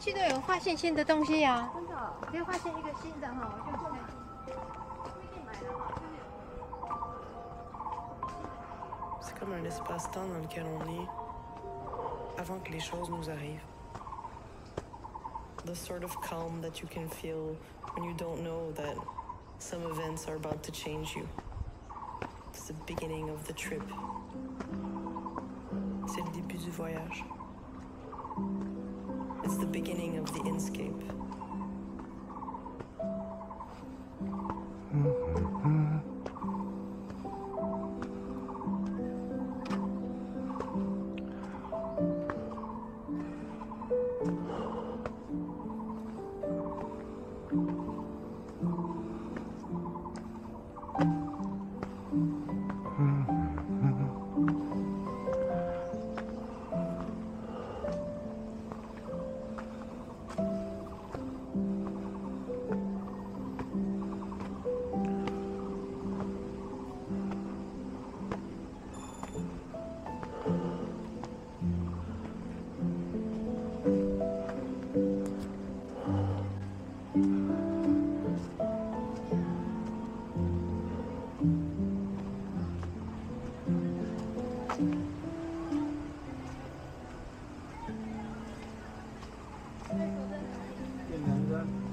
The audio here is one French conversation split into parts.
去都有发现新的东西呀。真的，只要发现一个新的哈，我就不一定买的哈，就是有。C'est comme un espace-temps dans lequel on est avant que les choses nous arrivent. The sort of calm that you can feel when you don't know that some events are about to change you. It's the beginning of the trip. C'est le début du voyage. Beginning of the inscape. Yeah.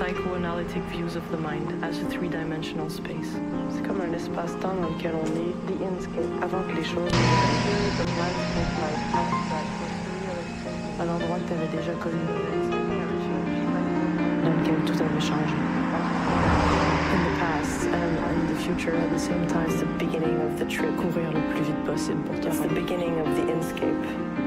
Psychoanalytic views of the mind as a three-dimensional space. C'est comme un espace-temps dans lequel on est, the inscape, avant que les choses À l'endroit que tu avais déjà connu, dans lequel tout avait changé. In the past and in the future at the same time, it's the beginning of the trip. Courir le plus vite possible pour toi. It's the beginning of the inscape.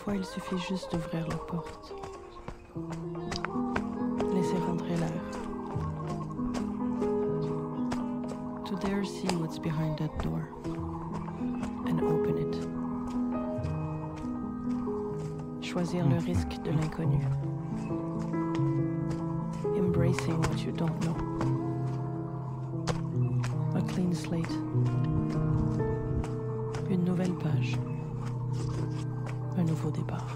Fois, il suffit juste d'ouvrir la porte. Laisser rentrer l'air. To dare see what's behind that door. And open it. Choisir le risque de l'inconnu. Embracing what you don't know. A clean slate. Une nouvelle page. Un nouveau départ.